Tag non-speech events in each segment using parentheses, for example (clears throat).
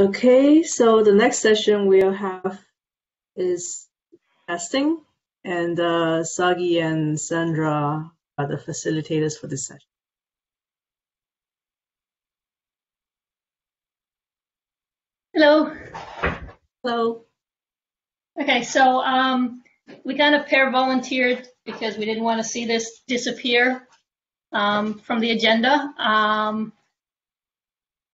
Okay, so the next session we'll have is testing, and uh, Sagi and Sandra are the facilitators for this session. Hello. Hello. Okay, so um, we kind of pair volunteered because we didn't want to see this disappear um, from the agenda. Um,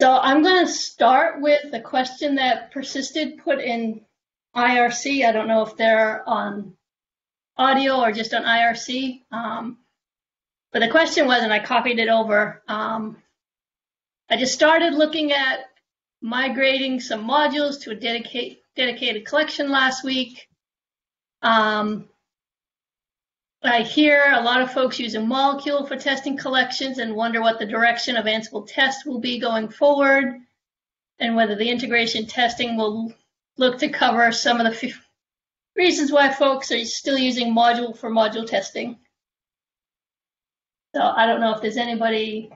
so I'm going to start with a question that persisted put in IRC. I don't know if they're on audio or just on IRC. Um, but the question was, and I copied it over. Um, I just started looking at migrating some modules to a dedicate, dedicated collection last week. Um, I hear a lot of folks using Molecule for testing collections and wonder what the direction of Ansible test will be going forward and whether the integration testing will look to cover some of the reasons why folks are still using Molecule for module testing. So I don't know if there's anybody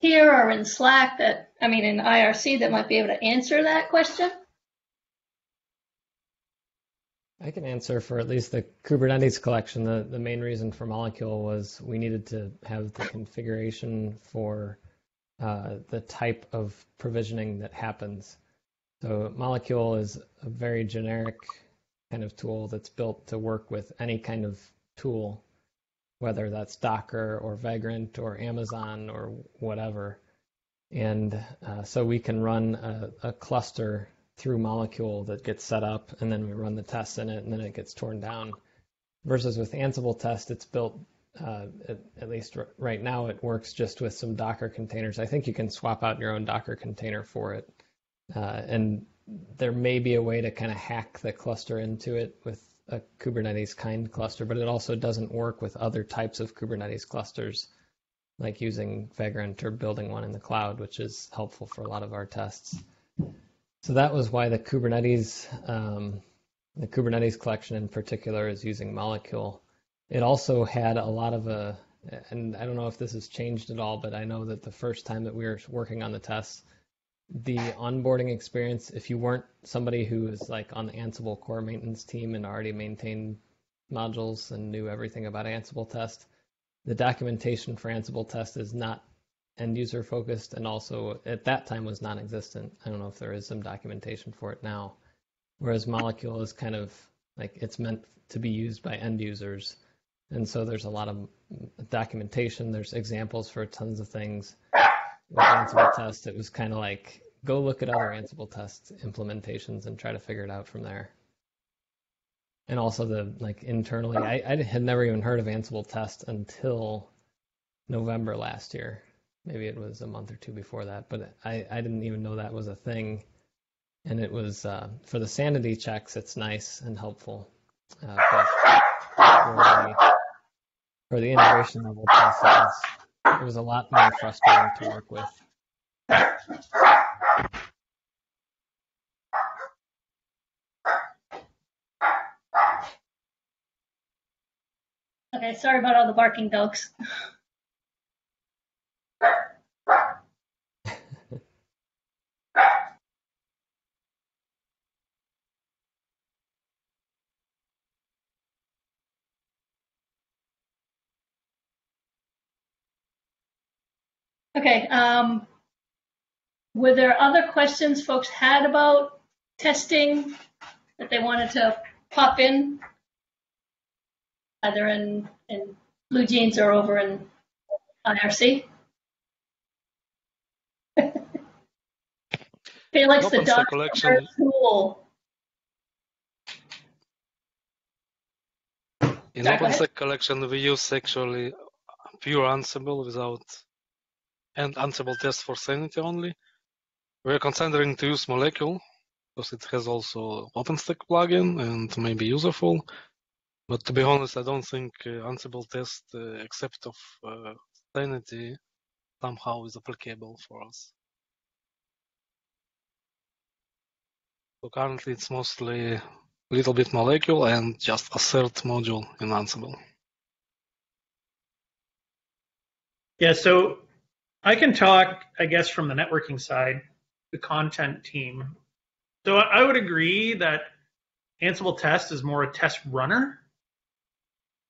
here or in Slack that, I mean, in IRC that might be able to answer that question. I can answer for at least the Kubernetes collection. The, the main reason for Molecule was we needed to have the configuration for uh, the type of provisioning that happens. So Molecule is a very generic kind of tool that's built to work with any kind of tool, whether that's Docker or Vagrant or Amazon or whatever. And uh, so we can run a, a cluster through molecule that gets set up and then we run the tests in it and then it gets torn down. Versus with Ansible test, it's built, uh, at, at, least r- right now, it works just with some Docker containers. I think you can swap out your own Docker container for it. Uh, and there may be a way to kind of hack the cluster into it with a Kubernetes kind cluster, but it also doesn't work with other types of Kubernetes clusters, like using Vagrant or building one in the cloud, which is helpful for a lot of our tests. So that was why the Kubernetes, um, the Kubernetes collection in particular, is using Molecule. It also had a lot of a, and I don't know if this has changed at all, but I know that the first time that we were working on the tests, the onboarding experience, if you weren't somebody who was like on the Ansible core maintenance team and already maintained modules and knew everything about Ansible test, the documentation for Ansible test is not end user focused and also at that time was non-existent. I don't know if there is some documentation for it now. Whereas Molecule is kind of like it's meant to be used by end users. And so there's a lot of documentation. There's examples for tons of things. With Ansible test, it was kind of like go look at other Ansible test implementations and try to figure it out from there. And also the like internally, I, I had never even heard of Ansible test until November last year maybe it was a month or two before that, but I, I didn't even know that was a thing. And it was uh, for the sanity checks, it's nice and helpful. Uh, for the, for the integration level process, it was a lot more frustrating to work with. Okay, sorry about all the barking dogs. (laughs) Okay. Um, were there other questions folks had about testing that they wanted to pop in, either in, in BlueJeans or over in IRC? (laughs) Felix, the dog collection. tool. In Sorry, go. OpenStack collection, we use actually pure Ansible without and Ansible test for sanity only. We're considering to use Molecule because it has also OpenStack plugin and may be useful. But to be honest, I don't think uh, Ansible test, uh, except of uh, sanity, somehow is applicable for us. So currently it's mostly a little bit molecule and just assert module in Ansible. Yeah, so I can talk, I guess, from the networking side. the content team. So I would agree that Ansible test is more a test runner,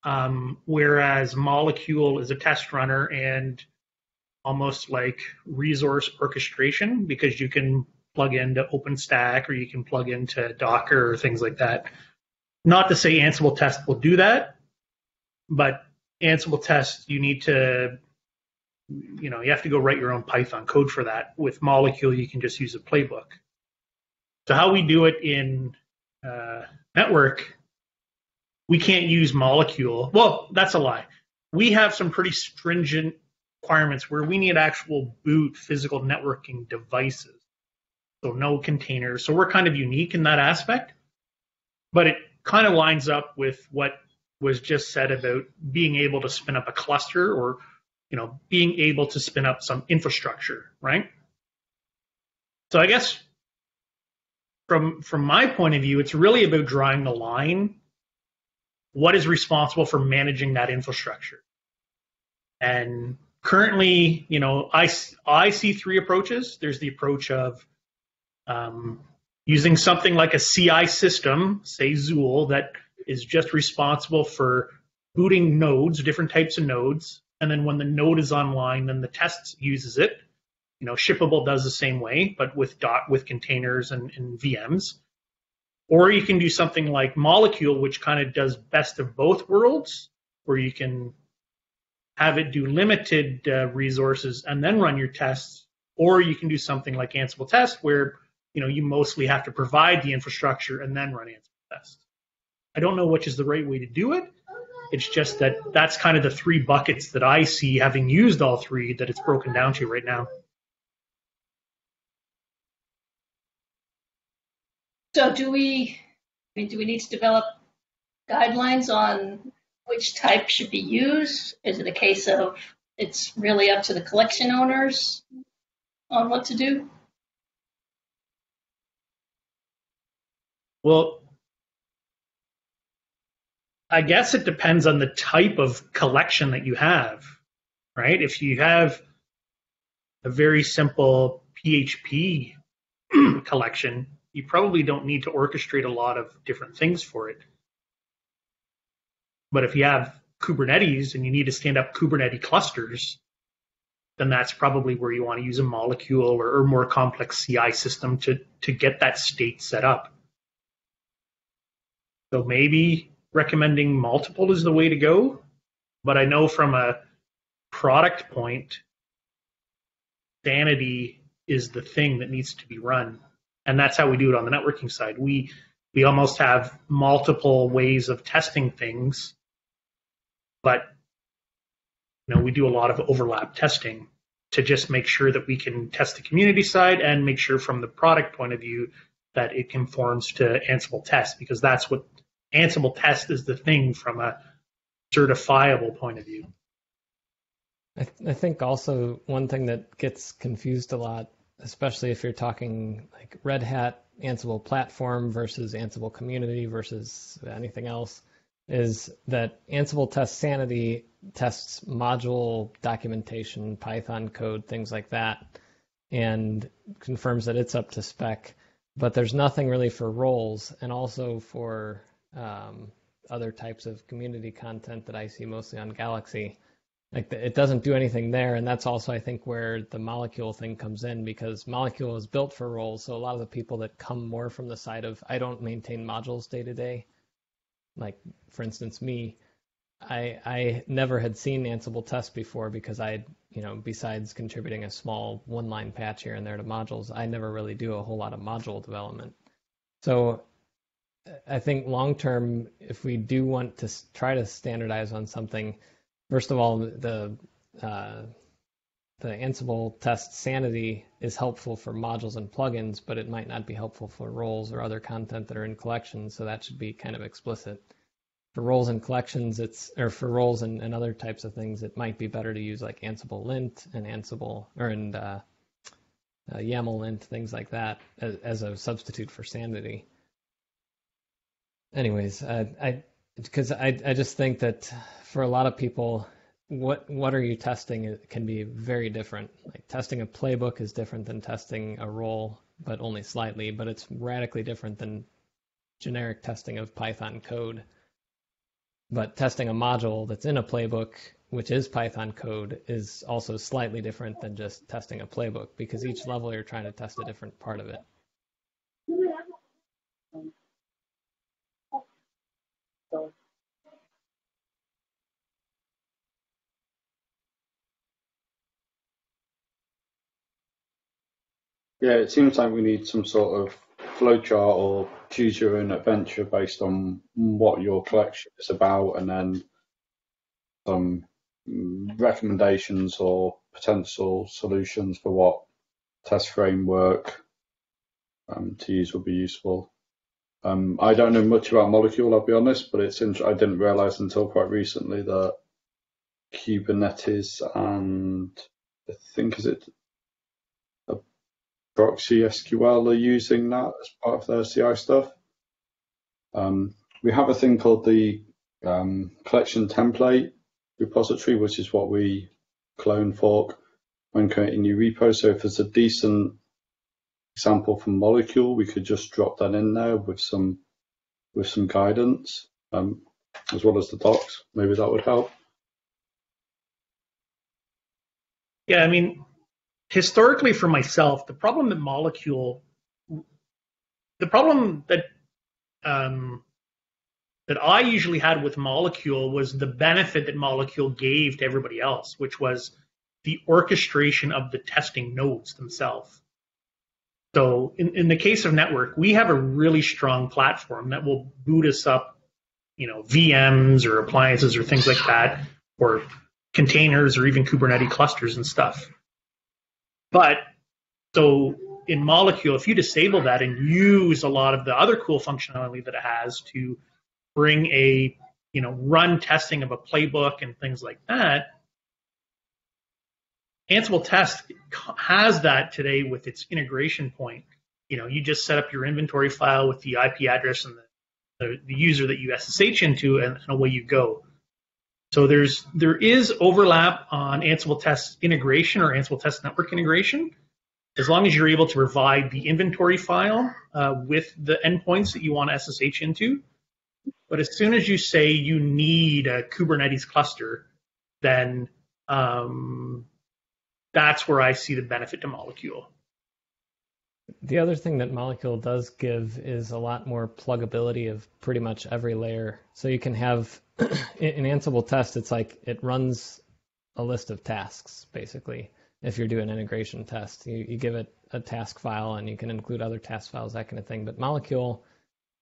um, whereas Molecule is a test runner and almost like resource orchestration because you can plug into OpenStack or you can plug into Docker or things like that. Not to say Ansible test will do that, but Ansible test you need to you know you have to go write your own Python code for that. With Molecule you can just use a playbook. So how we do it in uh, network, we can't use Molecule. Well, that's a lie. We have some pretty stringent requirements where we need actual boot physical networking devices. So no containers. So we're kind of unique in that aspect. But it kind of lines up with what was just said about being able to spin up a cluster or you know being able to spin up some infrastructure, right? So I guess from from my point of view, it's really about drawing the line. What is responsible for managing that infrastructure? And currently, you know, I, I see three approaches. There's the approach of um, using something like a CI system, say Zuul, that is just responsible for booting nodes, different types of nodes. And then when the node is online, then the test uses it. You know, Shippable does the same way, but with dot with containers and, and VMs. Or you can do something like Molecule, which kind of does best of both worlds, where you can have it do limited uh, resources and then run your tests, or you can do something like Ansible Test, where you know you mostly have to provide the infrastructure and then run Ansible Test. I don't know which is the right way to do it. It's just that that's kind of the three buckets that I see, having used all three, that it's broken down to right now. So do we, I mean, do we need to develop guidelines on which type should be used? Is it a case of it's really up to the collection owners on what to do? Well, I guess it depends on the type of collection that you have, right? If you have a very simple PHP (clears throat) collection, you probably don't need to orchestrate a lot of different things for it. But if you have Kubernetes and you need to stand up Kubernetes clusters, then that's probably where you want to use a molecule or, or more complex CI system to, to get that state set up. So maybe recommending multiple is the way to go. But I know from a product point, sanity is the thing that needs to be run. And that's how we do it on the networking side. We we almost have multiple ways of testing things but you know, we do a lot of overlap testing to just make sure that we can test the community side and make sure from the product point of view that it conforms to Ansible tests because that's what Ansible test is the thing from a certifiable point of view. I, th- I think also one thing that gets confused a lot, especially if you're talking like Red Hat Ansible platform versus Ansible community versus anything else, is that Ansible Test Sanity tests module documentation, Python code, things like that, and confirms that it's up to spec. But there's nothing really for roles and also for um, other types of community content that I see mostly on Galaxy. Like the, it doesn't do anything there, and that's also I think where the molecule thing comes in because molecule is built for roles. So a lot of the people that come more from the side of I don't maintain modules day to day like for instance me i i never had seen ansible test before because i you know besides contributing a small one line patch here and there to modules i never really do a whole lot of module development so i think long term if we do want to try to standardize on something first of all the uh, the Ansible test sanity is helpful for modules and plugins, but it might not be helpful for roles or other content that are in collections. So that should be kind of explicit. For roles and collections, it's or for roles and, and other types of things, it might be better to use like Ansible lint and Ansible or and uh, uh, YAML lint, things like that, as, as, a substitute for sanity. Anyways, uh, I because I I just think that for a lot of people what what are you testing it can be very different. Like testing a playbook is different than testing a role, but only slightly. But it's radically different than generic testing of Python code. But testing a module that's in a playbook, which is Python code, is also slightly different than just testing a playbook because each level you're trying to test a different part of it. Yeah, it seems like we need some sort of flowchart or choose your own adventure based on what your collection is about, and then some mm, recommendations or potential solutions for what test framework um, to use would be useful. Um, I don't know much about Molecule, I'll be honest, but it's int- I didn't realize until quite recently that Kubernetes and I think is it ProxySQL are using that as part of their CI stuff. Um, we have a thing called the um, collection template repository, which is what we clone fork when creating new repos. So if there's a decent example from Molecule, we could just drop that in there with some with some guidance, um, as well as the docs. Maybe that would help. Yeah, I mean, historically for myself, the problem that molecule, the problem that um, that I usually had with molecule was the benefit that molecule gave to everybody else, which was the orchestration of the testing nodes themselves. So in, in the case of network, we have a really strong platform that will boot us up, you know, VMs or appliances or things like that, or containers or even Kubernetes clusters and stuff. But so in Molecule, if you disable that and use a lot of the other cool functionality that it has to bring a you know run testing of a playbook and things like that, Ansible Test has that today with its integration point. You know, you just set up your inventory file with the IP address and the, the, the user that you SSH into, and, and away you go. So there's there is overlap on Ansible Test integration or Ansible Test network integration, as long as you're able to provide the inventory file uh, with the endpoints that you want SSH into. But as soon as you say you need a Kubernetes cluster, then um, that's where I see the benefit to Molecule. The other thing that Molecule does give is a lot more pluggability of pretty much every layer. So you can have (clears throat) in Ansible test, it's like it runs a list of tasks basically. If you're doing an integration test, you, you give it a task file and you can include other task files, that kind of thing. But Molecule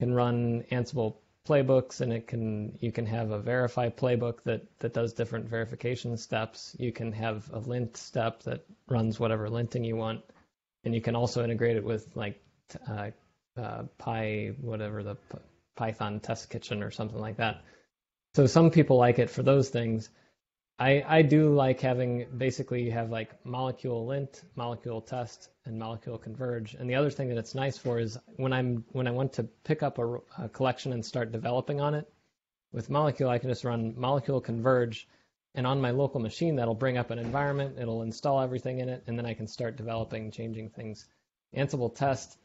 can run Ansible playbooks and it can you can have a verify playbook that that does different verification steps. You can have a lint step that runs whatever linting you want and you can also integrate it with like uh, uh, Py, whatever the Python test kitchen or something like that. So some people like it for those things. I, I do like having basically you have like molecule lint, molecule test, and molecule converge. And the other thing that it's nice for is when I'm when I want to pick up a, a collection and start developing on it, with molecule I can just run molecule converge and on my local machine, that'll bring up an environment, it'll install everything in it, and then I can start developing, changing things. Ansible test,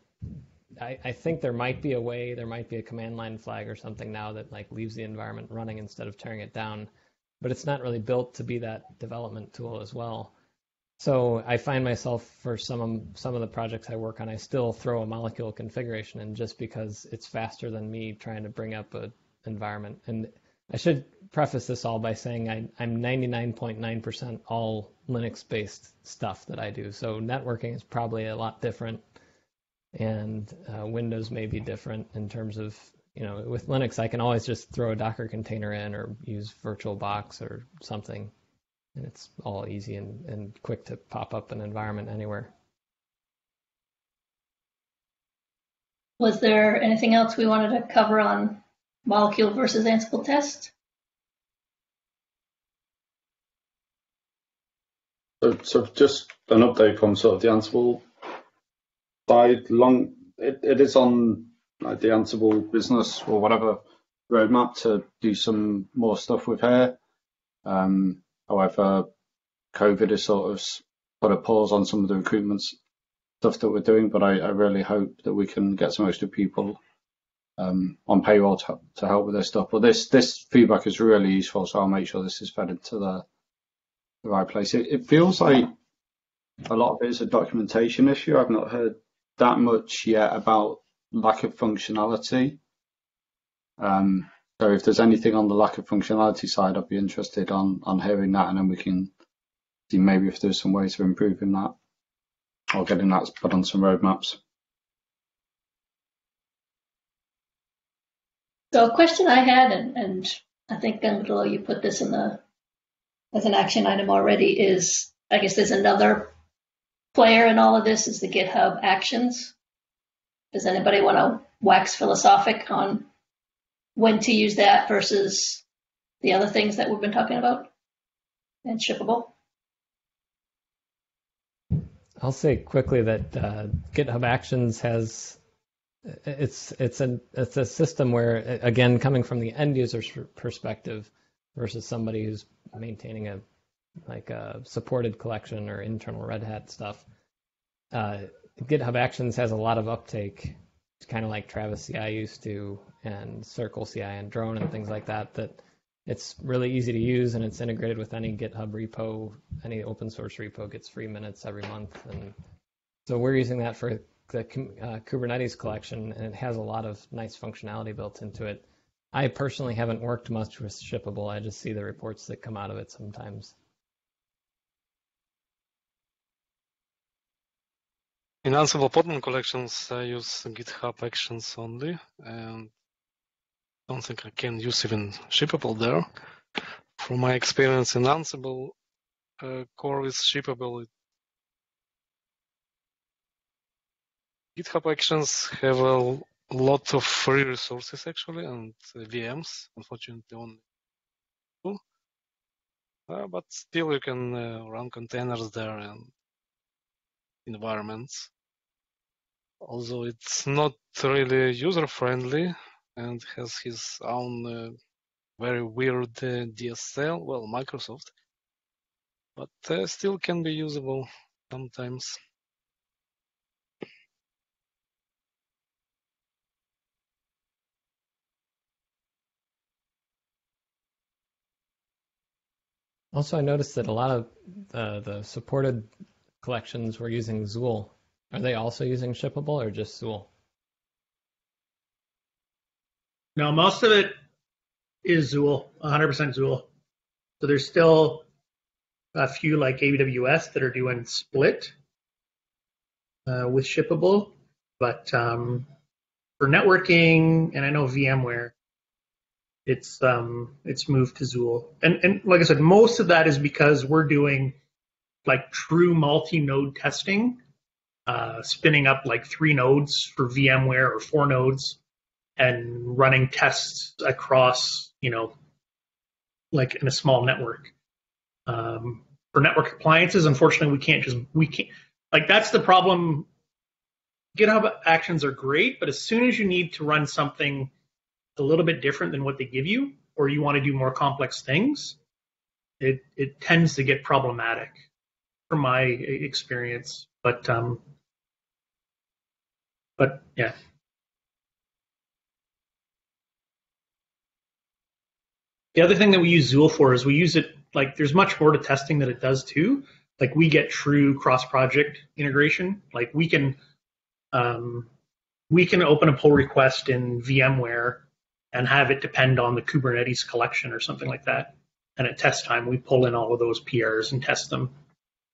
I, I, think there might be a way, there might be a command line flag or something now that like leaves the environment running instead of tearing it down, but it's not really built to be that development tool as well. So I find myself for some of, some of the projects I work on, I still throw a molecule configuration in just because it's faster than me trying to bring up an environment. And I should preface this all by saying I, am 99.9% all Linux based stuff that I do. So networking is probably a lot different, and uh, Windows may be different in terms of, you know, with Linux, I can always just throw a Docker container in or use VirtualBox or something, and it's all easy and, and quick to pop up an environment anywhere. Was there anything else we wanted to cover on molecule versus Ansible test? So, so just an update from sort of the Ansible side. Long, it, it is on like the Ansible business or whatever roadmap to do some more stuff with here. Um, However, COVID has sort of put a pause on some of the recruitment stuff that we're doing, but I, I really hope that we can get some extra people um, on payroll to, to help with this stuff. But this this feedback is really useful, so I'll make sure this is fed into the the right place. It, it feels like a lot of it is a documentation issue. I've not heard that much yet about lack of functionality. Um, so if there's anything on the lack of functionality side, I'd be interested on on hearing that, and then we can see maybe if there's some ways of improving that or getting that put on some roadmaps. So a question I had, and, and I think Angelo, you put this in the as an action item already, is I guess there's another player in all of this is the GitHub Actions. Does anybody want to wax philosophic on when to use that versus the other things that we've been talking about and shippable? I'll say quickly that uh, GitHub Actions has it's it's a it's a system where again coming from the end user's perspective versus somebody who's maintaining a like a supported collection or internal Red Hat stuff. Uh, GitHub Actions has a lot of uptake. It's kind of like Travis CI used to, and Circle CI and Drone and things like that. That it's really easy to use and it's integrated with any GitHub repo. Any open source repo gets free minutes every month, and so we're using that for the uh, Kubernetes collection, and it has a lot of nice functionality built into it. I personally haven't worked much with Shippable. I just see the reports that come out of it sometimes. In Ansible Podman collections, I use GitHub Actions only, and I don't think I can use even Shippable there. From my experience in Ansible, uh, core is shippable. GitHub Actions have a lot of free resources actually and VMs, unfortunately only two. Uh, but still you can uh, run containers there and environments. Although it's not really user friendly and has his own uh, very weird uh, DSL, well, Microsoft, but uh, still can be usable sometimes. Also, I noticed that a lot of uh, the supported collections were using Zuul. Are they also using Shippable or just Zuul? No, most of it is Zuul, 100% Zuul. So there's still a few like AWS that are doing split uh, with Shippable, but um, for networking, and I know VMware, it's um it's moved to Zuul. And and like I said, most of that is because we're doing like true multi-node testing, uh, spinning up like three nodes for VMware or four nodes, and running tests across you know like in a small network. Um, for network appliances, unfortunately, we can't just we can't like that's the problem. GitHub Actions are great, but as soon as you need to run something a little bit different than what they give you, or you want to do more complex things, it it tends to get problematic, from my experience. But um, but yeah. The other thing that we use Zuul for is we use it like there's much more to testing that it does too. Like we get true cross-project integration. Like we can um, we can open a pull request in VMware and have it depend on the Kubernetes collection or something like that. And at test time, we pull in all of those PRs and test them.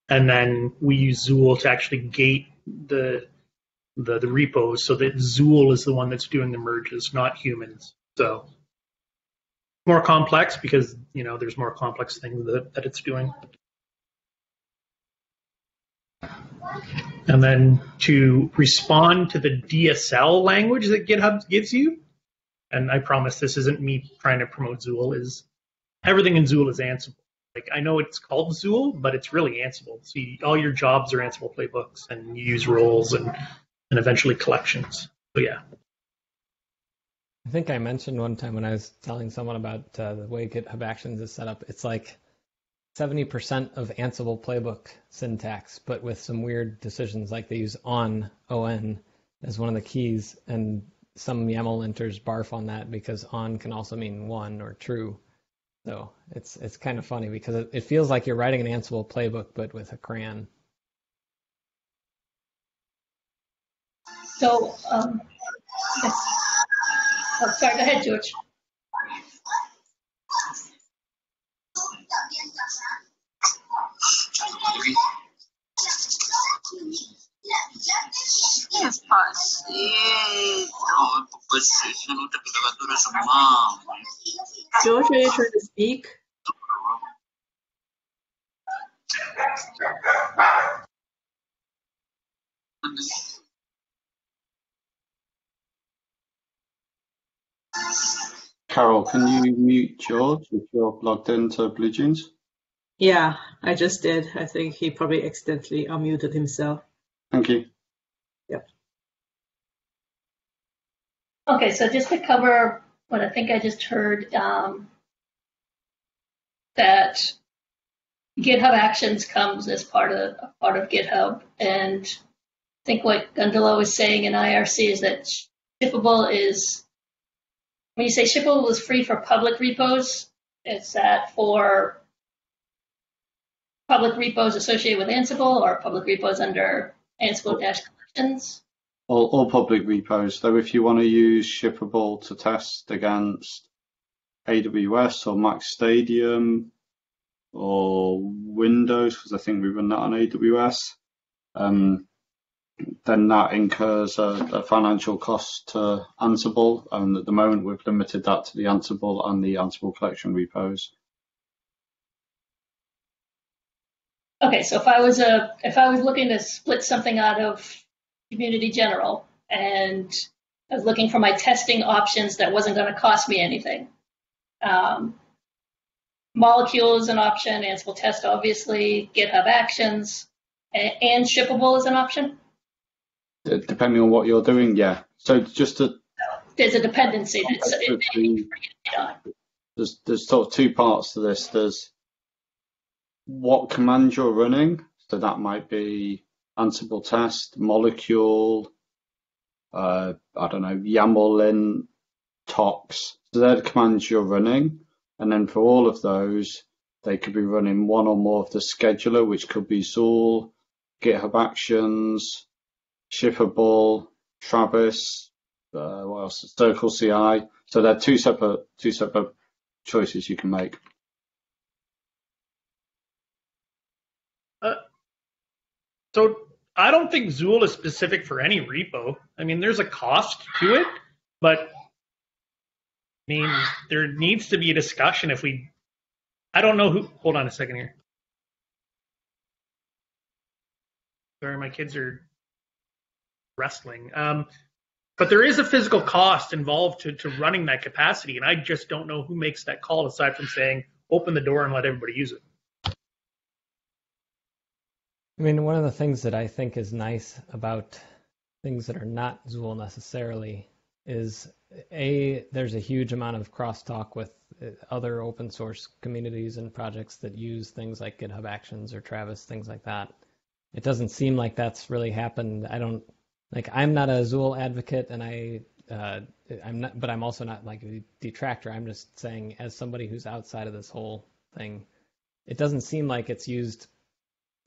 And then we use Zuul to actually gate the, the, the repos so that Zuul is the one that's doing the merges, not humans. So more complex because, you know, there's more complex things that, that it's doing. And then to respond to the DSL language that GitHub gives you, and I promise this isn't me trying to promote Zuul, is everything in Zuul is Ansible. Like I know it's called Zuul, but it's really Ansible. So you, all your jobs are Ansible playbooks, and you use roles and and eventually collections. So yeah. I think I mentioned one time when I was telling someone about uh, the way GitHub Actions is set up. It's like 70% of Ansible playbook syntax, but with some weird decisions like they use on on as one of the keys, and some YAML linters barf on that because on can also mean one or true. So it's it's kind of funny because it, it feels like you're writing an Ansible playbook but with a crayon. So, um, yes. Oh, sorry, go ahead, George. George, are you trying to speak? Carol, can you mute George if you're logged into BlueJeans? Yeah, I just did. I think he probably accidentally unmuted himself. Thank you. Okay, so just to cover what I think I just heard, um, that GitHub Actions comes as part of part of GitHub, and I think what Gundalow was saying in IRC is that shippable is when you say shippable is free for public repos, it's that for public repos associated with Ansible or public repos under Ansible collections? All, all public repos. So if you want to use shippable to test against AWS or MacStadium or Windows, because I think we run that on AWS, um, then that incurs a, a, financial cost to Ansible. And at the moment, we've limited that to the Ansible and the Ansible collection repos. Okay, so if I was a if I was looking to split something out of Community General, and I was looking for my testing options that wasn't going to cost me anything. Um, molecule is an option, Ansible Test, obviously, GitHub Actions, and, and Shippable is an option. Depending on what you're doing, yeah. So just to there's a dependency that's the, there's there's sort of two parts to this. There's what command you're running, so that might be Ansible test, molecule, uh, I don't know, YAML tox. So they're the commands you're running. And then for all of those, they could be running one or more of the scheduler, which could be Zuul, GitHub Actions, Shippable, Travis, uh, what else? Circle CI. So they're two separate two separate choices you can make. Uh, so I don't think Zuul is specific for any repo. I mean, there's a cost to it, but I mean, there needs to be a discussion if we. I don't know who. Hold on a second here. Sorry, my kids are wrestling. Um, but there is a physical cost involved to, to running that capacity, and I just don't know who makes that call aside from saying open the door and let everybody use it. I mean, one of the things that I think is nice about things that are not Zuul necessarily is a there's a huge amount of crosstalk with uh, other open source communities and projects that use things like GitHub Actions or Travis, things like that. It doesn't seem like that's really happened. I don't like I'm not a Zuul advocate, and I uh, I'm not, but I'm also not like a detractor. I'm just saying, as somebody who's outside of this whole thing, it doesn't seem like it's used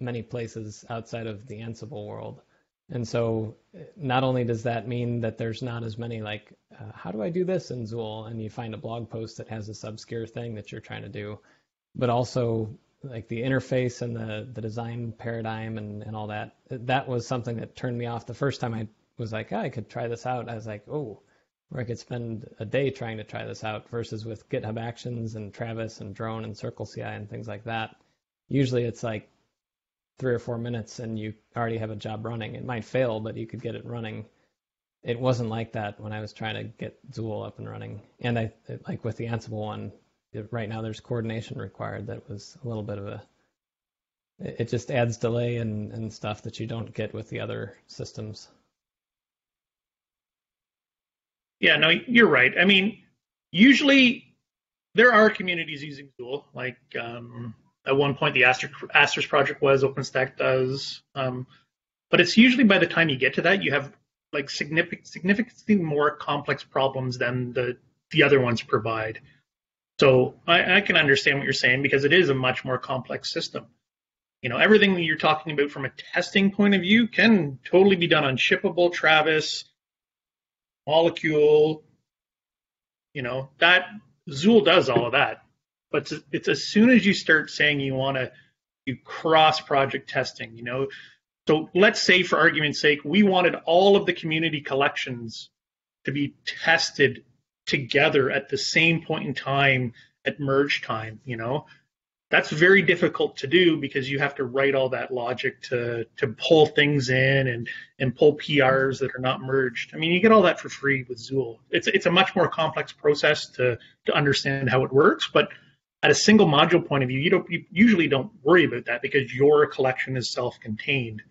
many places outside of the Ansible world. And so not only does that mean that there's not as many like, uh, how do I do this in Zuul? And you find a blog post that has a obscure thing that you're trying to do, but also like the interface and the, the design paradigm and, and all that, that was something that turned me off the first time I was like, oh, I could try this out. I was like, oh, where I could spend a day trying to try this out versus with GitHub Actions and Travis and Drone and Circle CI and things like that. Usually it's like three or four minutes and you already have a job running. It might fail, but you could get it running. It wasn't like that when I was trying to get Zuul up and running. And I like with the Ansible one, it, right now there's coordination required. That was a little bit of a. It just adds delay and, and stuff that you don't get with the other systems. Yeah, no, you're right. I mean, usually there are communities using Zuul, like um, at one point the Asterisk, Asterisk project was, OpenStack does. Um, but it's usually by the time you get to that, you have like significant, significantly more complex problems than the the other ones provide. So I, I can understand what you're saying because it is a much more complex system. You know, everything that you're talking about from a testing point of view can totally be done on shippable, Travis, molecule. You know, that Zuul does all of that. But it's, it's as soon as you start saying you want to do cross project testing, you know, so let's say for argument's sake, we wanted all of the community collections to be tested together at the same point in time at merge time, you know. That's very difficult to do because you have to write all that logic to to pull things in and and pull PRs that are not merged. I mean, you get all that for free with Zuul. It's it's a much more complex process to to understand how it works, but at a single module point of view, you don't you usually don't worry about that because your collection is self-contained.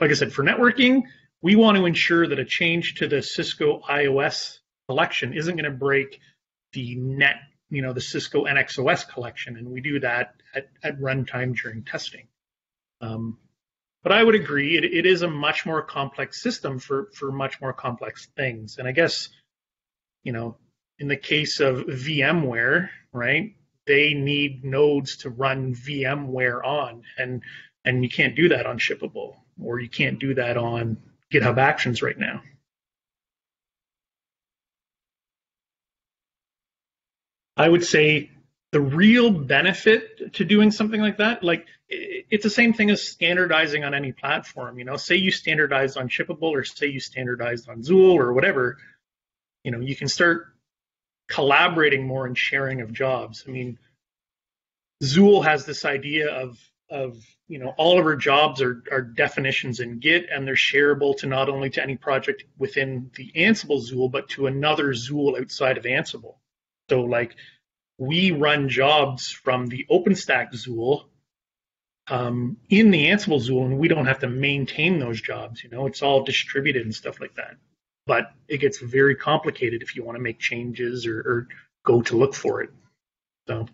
Like I said, for networking, we want to ensure that a change to the Cisco IOS collection isn't going to break the net, you know, the Cisco NXOS collection, and we do that at, at runtime during testing. Um, but I would agree, it, it is a much more complex system for for much more complex things. And I guess, you know, in the case of VMware, right, they need nodes to run VMware on, and and you can't do that on Shippable, or you can't do that on GitHub Actions right now. I would say the real benefit to doing something like that, like it's the same thing as standardizing on any platform. You know, say you standardize on Shippable or say you standardized on Zuul or whatever, you know, you can start collaborating more and sharing of jobs. I mean, Zuul has this idea of of you know all of our jobs are, are definitions in Git and they're shareable to not only to any project within the Ansible Zuul but to another Zuul outside of Ansible. So like we run jobs from the OpenStack Zuul um, in the Ansible Zuul, and we don't have to maintain those jobs. You know, it's all distributed and stuff like that. But it gets very complicated if you want to make changes or, or go to look for it. So.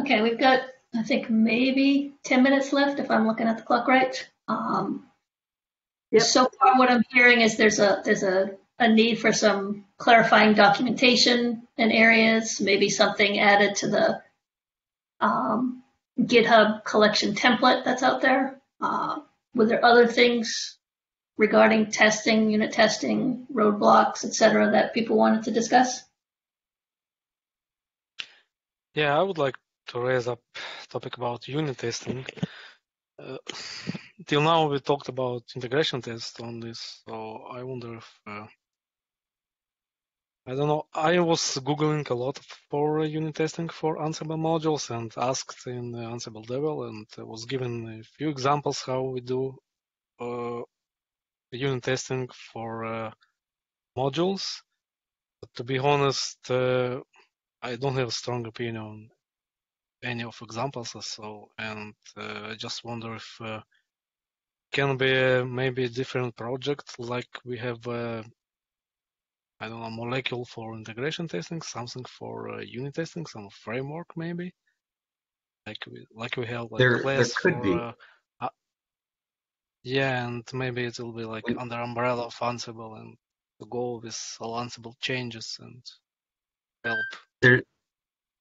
Okay, we've got I think maybe 10 minutes left if I'm looking at the clock right. Um, Yep. So far, what I'm hearing is there's a there's a a need for some clarifying documentation in areas, maybe something added to the um, GitHub collection template that's out there. Uh, were there other things regarding testing, unit testing, roadblocks, et cetera, that people wanted to discuss? Yeah, I would like to raise up topic about unit testing. Uh, till now we talked about integration tests on this, so I wonder if uh, I don't know. I was googling a lot for unit testing for Ansible modules and asked in Ansible Devel and was given a few examples how we do uh, unit testing for uh, modules. But to be honest, uh, I don't have a strong opinion on any of examples or so, and uh, I just wonder if uh, can be maybe a different project like we have uh, I don't know, molecule for integration testing, something for uh, unit testing, some framework maybe. Like we like we have like there, there could for, be. Uh, yeah, and maybe it will be like under umbrella of Ansible and to go with all Ansible changes and help. There,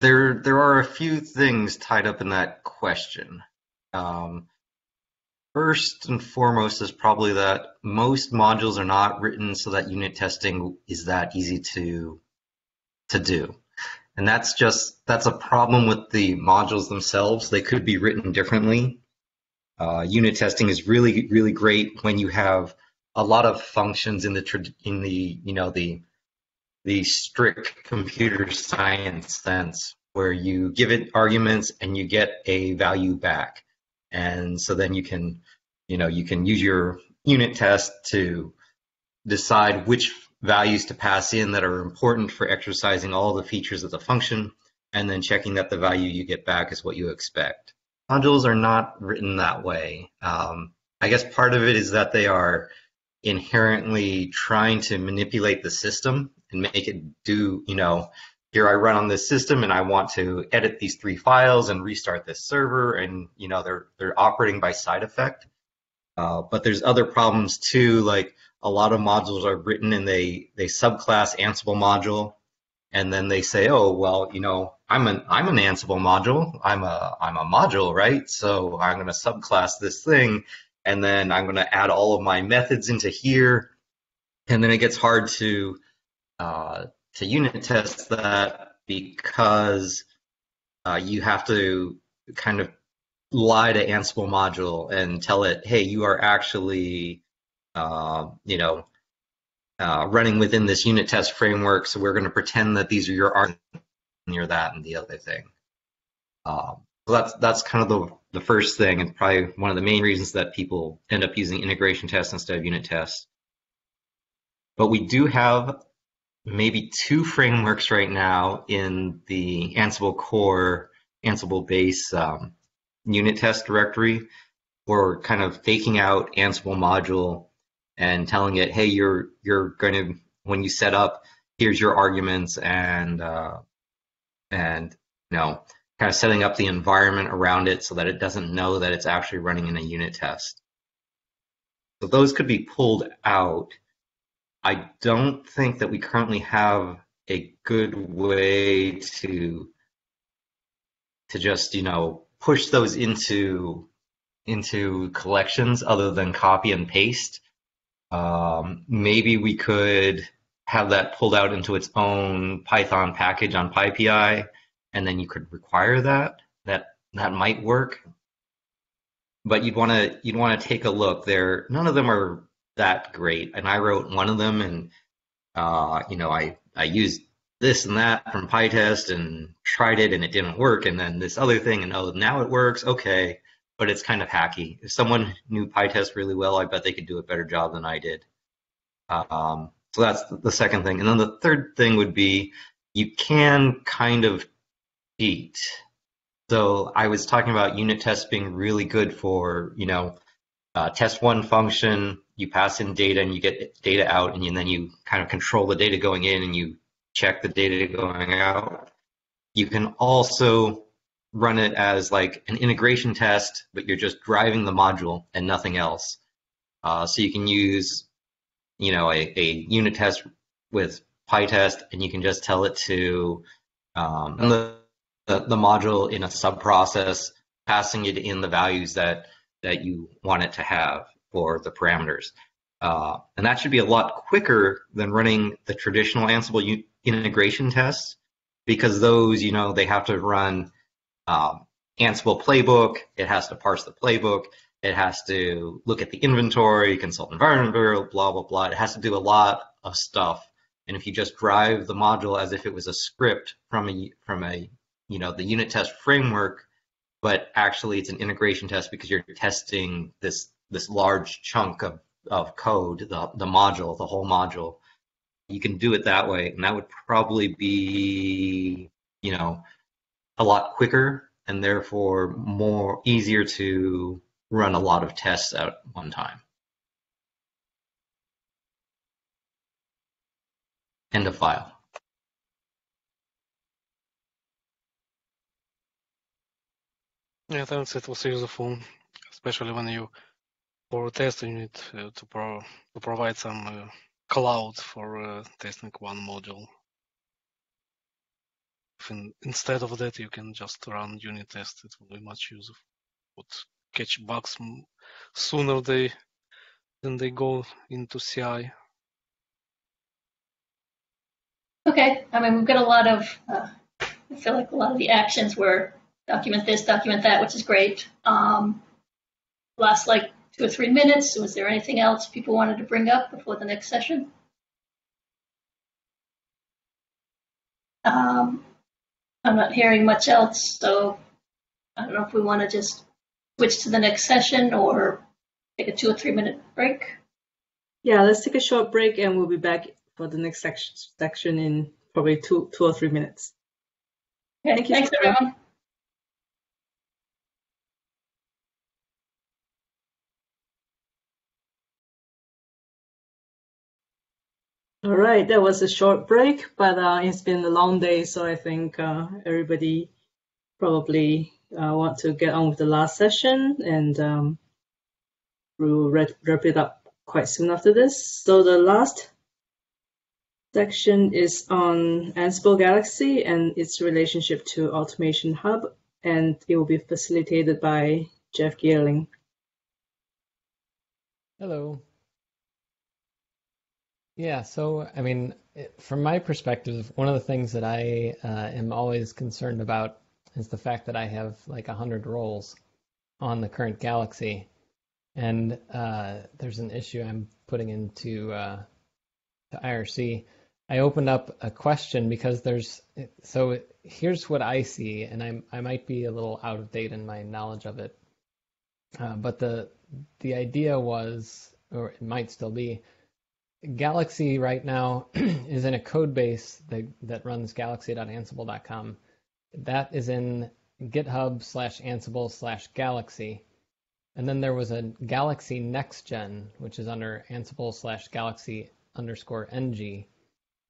there, there are a few things tied up in that question. Um, First and foremost is probably that most modules are not written so that unit testing is that easy to to do. And that's just that's a problem with the modules themselves. They could be written differently. Uh, unit testing is really really great when you have a lot of functions in the in the you know the the strict computer science sense where you give it arguments and you get a value back. And so then you can you know you can use your unit test to decide which values to pass in that are important for exercising all the features of the function and then checking that the value you get back is what you expect modules are not written that way um, i guess part of it is that they are inherently trying to manipulate the system and make it do you know here I run on this system and I want to edit these three files and restart this server, and you know they're they're operating by side effect. Uh, but there's other problems too, like a lot of modules are written in they they subclass Ansible module, and then they say, oh well, you know I'm an I'm an Ansible module, I'm a I'm a module, right? So I'm going to subclass this thing, and then I'm going to add all of my methods into here, and then it gets hard to uh, to unit test that because uh, you have to kind of lie to Ansible module and tell it, hey, you are actually, uh, you know, uh, running within this unit test framework. So we're going to pretend that these are your and you're that and the other thing. Um, so that's that's kind of the the first thing and probably one of the main reasons that people end up using integration tests instead of unit tests. But we do have maybe two frameworks right now in the Ansible core, Ansible base um, unit test directory. We're kind of faking out Ansible module and telling it, hey, you're you're going to when you set up, here's your arguments and uh, and you know kind of setting up the environment around it so that it doesn't know that it's actually running in a unit test. So those could be pulled out I don't think that we currently have a good way to to just you know push those into into collections other than copy and paste. Um, maybe we could have that pulled out into its own Python package on PyPI, and then you could require that. That that might work. But you'd want to you'd want to take a look. There, none of them are that great. And I wrote one of them, and uh, you know, I I used this and that from PyTest and tried it, and it didn't work. And then this other thing, and oh, now it works. Okay, but it's kind of hacky. If someone knew PyTest really well, I bet they could do a better job than I did. Um, so that's the second thing. And then the third thing would be you can kind of cheat. So I was talking about unit tests being really good for, you know, uh, test one function, you pass in data and you get data out, and, you, and then you kind of control the data going in and you check the data going out. You can also run it as like an integration test, but you're just driving the module and nothing else. Uh, so you can use, you know, a, a unit test with PyTest, and you can just tell it to um, the, the, the module in a subprocess, passing it in the values that that you want it to have for the parameters. Uh, and that should be a lot quicker than running the traditional Ansible integration tests because those, you know, they have to run um, Ansible playbook. It has to parse the playbook. It has to look at the inventory, consult environment variable, blah, blah, blah. It has to do a lot of stuff. And if you just drive the module as if it was a script from a, from a, you know, the unit test framework, but actually it's an integration test because you're testing this this large chunk of, of code, the, the module, the whole module. You can do it that way, and that would probably be, you know, a lot quicker and therefore more easier to run a lot of tests at one time. End of file. Yeah, thanks. It was useful, especially when you, for testing, you need uh, to, pro to provide some uh, cloud for uh, testing one module. In, instead of that, you can just run unit tests. It will be much useful. Would catch bugs sooner they than they go into CI. Okay, I mean, we've got a lot of, uh, I feel like a lot of the actions were document this, document that, which is great. Um, last like two or three minutes. Was there anything else people wanted to bring up before the next session? Um, I'm not hearing much else, so I don't know if we want to just switch to the next session or take a two or three minute break. Yeah, let's take a short break and we'll be back for the next section, section in probably two, two or three minutes. Okay, Thank you, thanks, everyone. All right, that was a short break, but uh, it's been a long day, so I think uh, everybody probably uh, want to get on with the last session, and um, we'll wrap it up quite soon after this. So the last section is on Ansible Galaxy and its relationship to Automation Hub, and it will be facilitated by Jeff Geerling. Hello. Yeah, so I mean, from my perspective, one of the things that I uh, am always concerned about is the fact that I have like 100 roles on the current Galaxy. And uh, there's an issue I'm putting into uh, to IRC. I opened up a question because there's so here's what I see, and I I might be a little out of date in my knowledge of it, uh, but the the idea was, or it might still be, Galaxy right now (clears throat) is in a code base that, that runs galaxy.ansible.com. That is in GitHub slash Ansible slash Galaxy. And then there was a Galaxy Next Gen, which is under Ansible slash Galaxy underscore NG.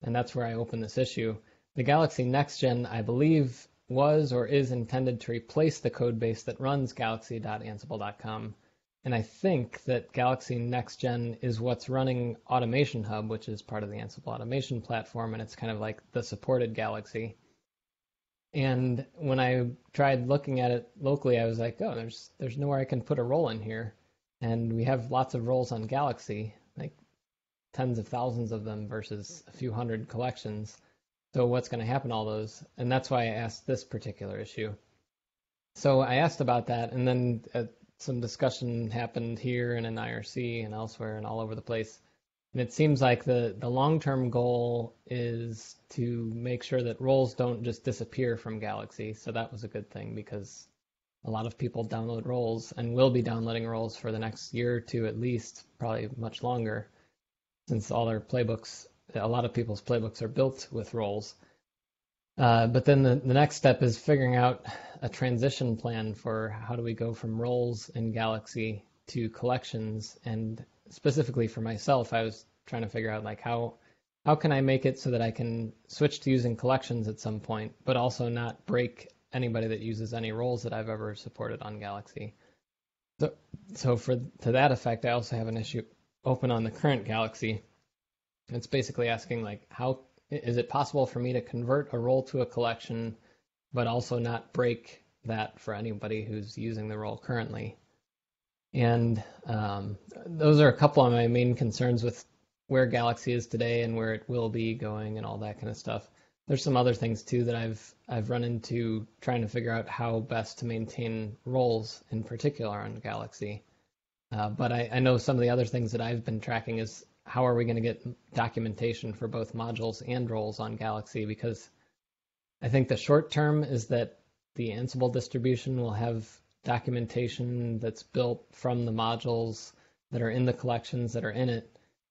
And that's where I open this issue. The Galaxy Next Gen, I believe, was or is intended to replace the code base that runs galaxy.ansible.com. And I think that Galaxy Next Gen is what's running Automation Hub, which is part of the Ansible automation platform, and it's kind of like the supported Galaxy. And when I tried looking at it locally, I was like, oh, there's there's nowhere I can put a role in here. And we have lots of roles on Galaxy, like tens of thousands of them versus a few hundred collections. So what's going to happen all those? And that's why I asked this particular issue. So I asked about that, and then uh, some discussion happened here and in IRC and elsewhere and all over the place. And it seems like the, the long term goal is to make sure that roles don't just disappear from Galaxy. So that was a good thing because a lot of people download roles and will be downloading roles for the next year or two at least, probably much longer, since all their playbooks, a lot of people's playbooks are built with roles. Uh, but then the, the next step is figuring out a transition plan for how do we go from roles in Galaxy to collections. And specifically for myself, I was trying to figure out like how how can I make it so that I can switch to using collections at some point, but also not break anybody that uses any roles that I've ever supported on Galaxy. So, so for to that effect, I also have an issue open on the current Galaxy. It's basically asking like how is it possible for me to convert a role to a collection, but also not break that for anybody who's using the role currently? And um, those are a couple of my main concerns with where Galaxy is today and where it will be going and all that kind of stuff. There's some other things too that I've I've run into trying to figure out how best to maintain roles in particular on Galaxy. Uh, but I, I know some of the other things that I've been tracking is how are we going to get documentation for both modules and roles on Galaxy? Because I think the short term is that the Ansible distribution will have documentation that's built from the modules that are in the collections that are in it.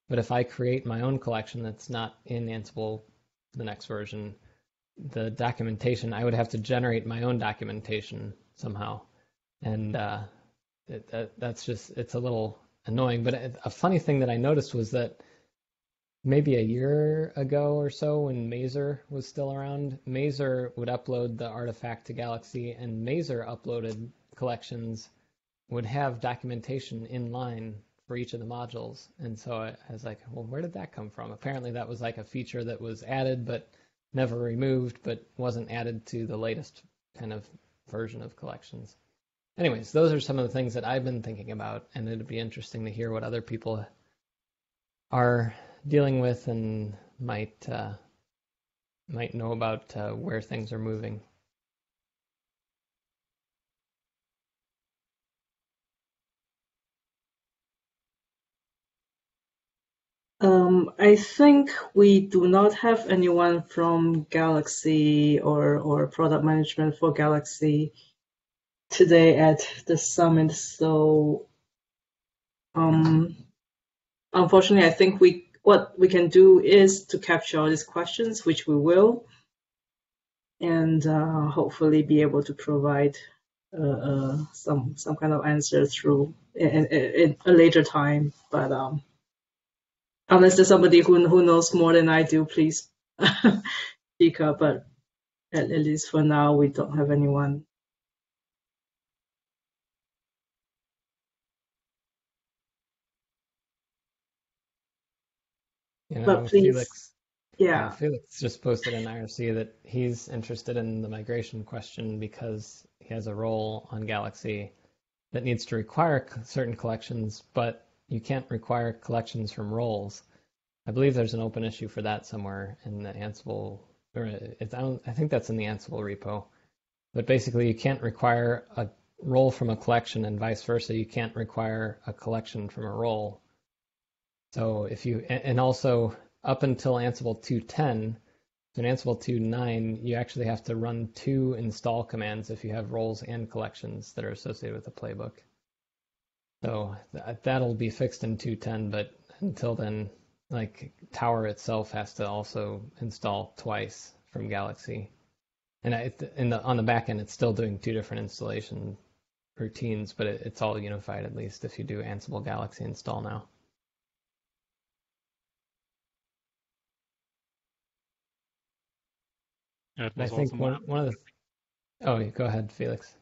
But if I create my own collection that's not in Ansible, the next version, the documentation, I would have to generate my own documentation somehow. And uh, it, that, that's just, it's a little annoying. But a funny thing that I noticed was that maybe a year ago or so, when Mazer was still around, Mazer would upload the artifact to Galaxy, and Mazer uploaded collections would have documentation in line for each of the modules. And so I, I was like, well, where did that come from? Apparently, that was like a feature that was added but never removed, but wasn't added to the latest kind of version of collections anyways, those are some of the things that I've been thinking about, and it'd be interesting to hear what other people are dealing with and might uh, might know about uh, where things are moving. Um, I think we do not have anyone from Galaxy or, or product management for Galaxy today at the summit. So, um, unfortunately, I think we what we can do is to capture all these questions, which we will, and uh, hopefully be able to provide uh, uh, some some kind of answer through in, in, in, a later time. But um, unless there's somebody who who knows more than I do, please (laughs) speak up. But at, at least for now, we don't have anyone. You know, But please, Felix, yeah. yeah, Felix just posted in IRC that he's interested in the migration question because he has a role on Galaxy that needs to require certain collections, but you can't require collections from roles. I believe there's an open issue for that somewhere in the Ansible, or it's, I, don't, I think that's in the Ansible repo. But basically, you can't require a role from a collection, and vice versa. You can't require a collection from a role. So if you, and also up until Ansible 2.10, so in Ansible 2.9, you actually have to run two install commands if you have roles and collections that are associated with the playbook. So th- that'll be fixed in 2.10, but until then, like Tower itself has to also install twice from Galaxy. And I, in the on the back end, it's still doing two different installation routines, but it, it's all unified at least if you do Ansible Galaxy install now. It And I think one one of the oh, go ahead, Felix.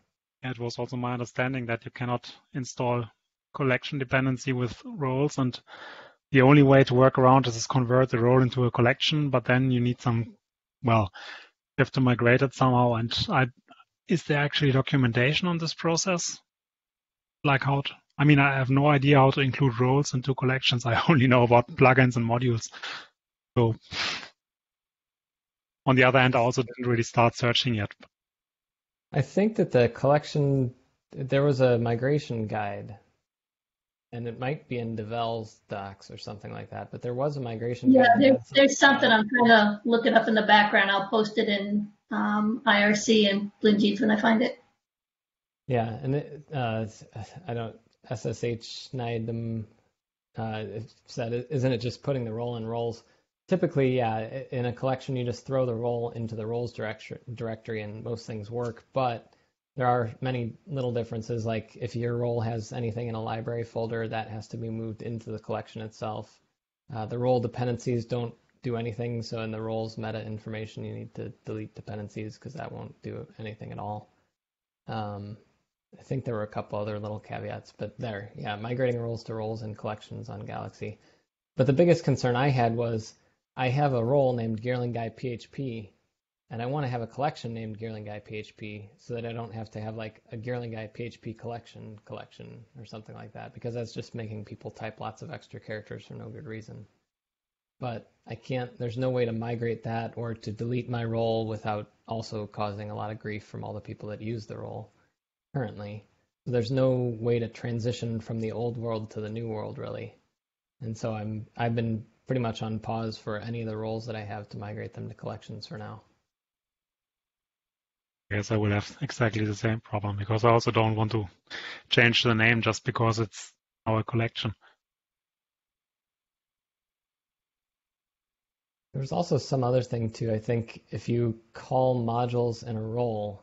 it was also my understanding that you cannot install collection dependency with roles, and the only way to work around this is convert the role into a collection. But then you need some, well, you have to migrate it somehow. And I, is there actually documentation on this process? Like how? To, I mean, I have no idea how to include roles into collections. (laughs) I only know about plugins and modules. So on the other hand, I also didn't really start searching yet. I think that the collection there was a migration guide, and it might be in Devel's docs or something like that. But there was a migration Yeah, guide. that there, there's something, I'm trying to look it up in the background. I'll post it in um, IRC and BlueJeans when I find it. Yeah, and it, uh, I don't SSH Schneidem uh, said, isn't it just putting the role in roles? Typically, yeah, in a collection, you just throw the role into the roles directory, and most things work. But there are many little differences, like if your role has anything in a library folder, that has to be moved into the collection itself. Uh, the role dependencies don't do anything, so in the roles meta information, you need to delete dependencies because that won't do anything at all. Um, I think there were a couple other little caveats, but there, yeah, migrating roles to roles and collections on Galaxy. But the biggest concern I had was I have a role named Geerling Guy PHP, and I want to have a collection named Geerling Guy PHP so that I don't have to have like a Geerling Guy PHP collection collection or something like that, because that's just making people type lots of extra characters for no good reason. But I can't, there's no way to migrate that or to delete my role without also causing a lot of grief from all the people that use the role currently. So there's no way to transition from the old world to the new world really. And so I'm I've been pretty much on pause for any of the roles that I have to migrate them to collections for now. I guess I will have exactly the same problem because I also don't want to change the name just because it's our collection. There's also some other thing too. I think if you call modules in a role,